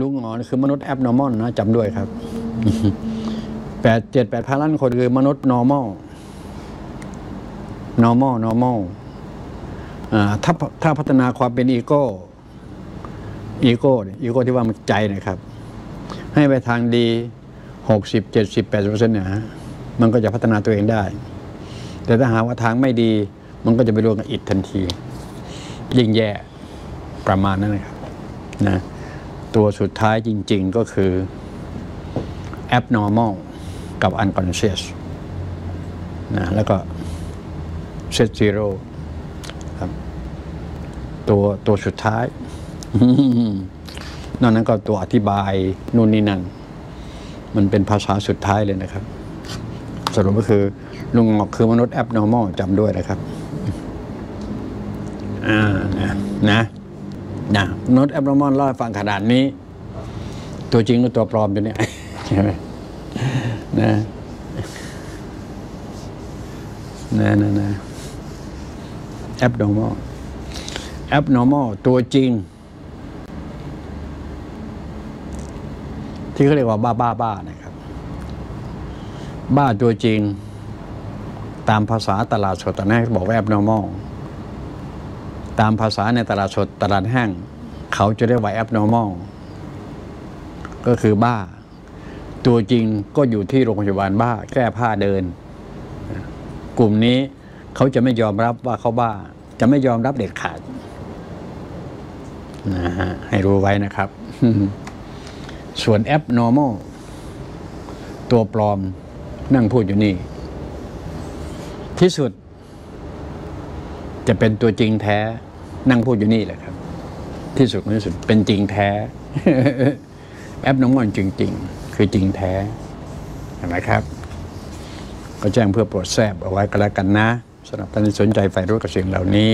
ลุงหงอนคือมนุษย์ abnormal นะจำด้วยครับแปดเจ็ดแปดพันล้านคนคือมนุษย์ normal normal normal อ่าถ้าถ้าพัฒนาความเป็น ego ego ego ที่ว่ามั่นใจนะครับ ให้ไปทางดีหกสิบเจ็ดสิบแปดสิบเปอร์เซ็นต์เนี่ยมันก็จะพัฒนาตัวเองได้ แต่ถ้าหาว่าทางไม่ดี มันก็จะไปรวมกับ id ทันที ยิ่งแย่ประมาณนั้นนะครับนะ ตัวสุดท้ายจริงๆก็คือ abnormal กับ unconscious นะแล้วก็ set zero ครับตัวตัวสุดท้าย นอกนั้นก็ตัวอธิบายนู่นนี่นั่น มันเป็นภาษาสุดท้ายเลยนะครับ สรุปก็คือลุงงอกคือมนุษย์ abnormal จำด้วยนะครับ อ่านะนะ นะมนุษย์ abnormal เล่าให้ฟังขนาดนี้ ตัวจริงหรือตัวปลอมอยู่เนี่ยใช่ไหมนะนะนะนะ abnormal abnormal ตัวจริง ที่เขาเรียกว่าบ้าบ้าบ้านะครับ บ้าตัวจริง ตามภาษาตลาดสดตอนนี้บอกว่า abnormal ตามภาษาในตลาดสดตลาดแห้งเขาจะเรียกว่า abnormal ก็คือบ้า ตัวจริงก็อยู่ที่โรงพยาบาลบ้า แก้ผ้าเดิน กลุ่มนี้เขาจะไม่ยอมรับว่าเขาบ้า จะไม่ยอมรับเด็ดขาดนะฮะให้รู้ไว้นะครับ ส่วนแอป normal ตัวปลอมนั่งพูดอยู่นี่ ที่สุดจะเป็นตัวจริงแท้ นั่งพูดอยู่นี่แหละครับ ที่สุดที่สุดเป็นจริงแท้แอปน้องมอนจริง ๆ คือจริงแท้เห็นไหมครับ ก็แจ้งเพื่อโปรดแทบเอาไว้ก็แล้วกันนะสำหรับท่านที่สนใจใฝ่รู้กับสิ่งเหล่านี้